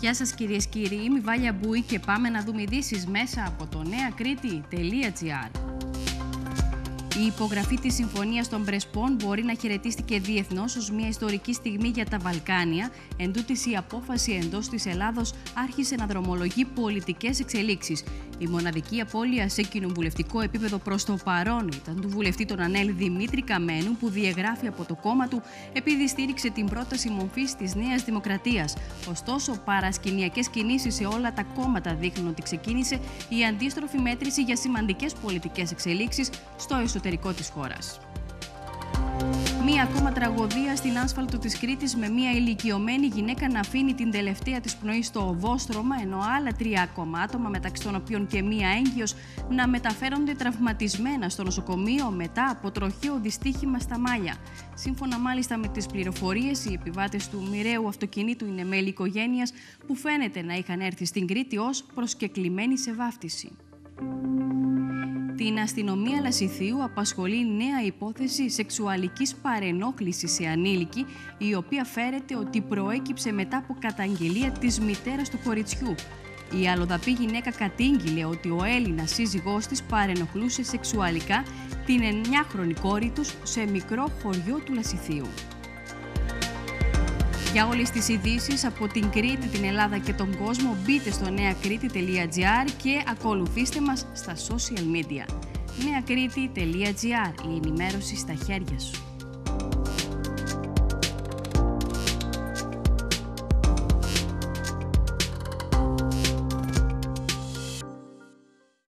Γεια σας κυρίες και κύριοι, είμαι η Βάλια Μπούη και πάμε να δούμε ειδήσεις μέσα από το νεακρήτη.gr. Η υπογραφή της Συμφωνίας των Πρεσπών μπορεί να χαιρετίστηκε διεθνώς ως μια ιστορική στιγμή για τα Βαλκάνια. Εν η απόφαση εντός της Ελλάδος άρχισε να δρομολογεί πολιτικές εξελίξεις. Η μοναδική απώλεια σε κοινοβουλευτικό επίπεδο προς το παρόν ήταν του βουλευτή των Ανέλ Δημήτρη Καμένου, που διαγράφει από το κόμμα του επειδή στήριξε την πρόταση μορφής της Νέας Δημοκρατίας. Ωστόσο, παρασκηνιακές κινήσεις σε όλα τα κόμματα δείχνουν ότι ξεκίνησε η αντίστροφη μέτρηση για σημαντικές πολιτικές εξελίξεις στο εσωτερικό της χώρας. Μία ακόμα τραγωδία στην άσφαλτο της Κρήτης με μία ηλικιωμένη γυναίκα να αφήνει την τελευταία της πνοή στο οδόστρωμα ενώ άλλα τρία ακόμα άτομα μεταξύ των οποίων και μία έγκυος να μεταφέρονται τραυματισμένα στο νοσοκομείο μετά από τροχαίο δυστύχημα στα μάλια. Σύμφωνα μάλιστα με τις πληροφορίες, οι επιβάτες του μοιραίου αυτοκινήτου είναι μέλη οικογένειας που φαίνεται να είχαν έρθει στην Κρήτη ως προσκεκλημένοι σε βάφτιση. Την αστυνομία Λασιθίου απασχολεί νέα υπόθεση σεξουαλικής παρενόχλησης σε ανήλικη, η οποία φέρεται ότι προέκυψε μετά από καταγγελία της μητέρας του κοριτσιού. Η αλλοδαπή γυναίκα κατήγγειλε ότι ο Έλληνας σύζυγός της παρενοχλούσε σεξουαλικά την 9χρονη κόρη τους σε μικρό χωριό του Λασιθίου. Για όλες τις ειδήσεις από την Κρήτη, την Ελλάδα και τον κόσμο μπείτε στο νεακρήτη.gr και ακολουθήστε μας στα social media. νεακρήτη.gr, η ενημέρωση στα χέρια σου.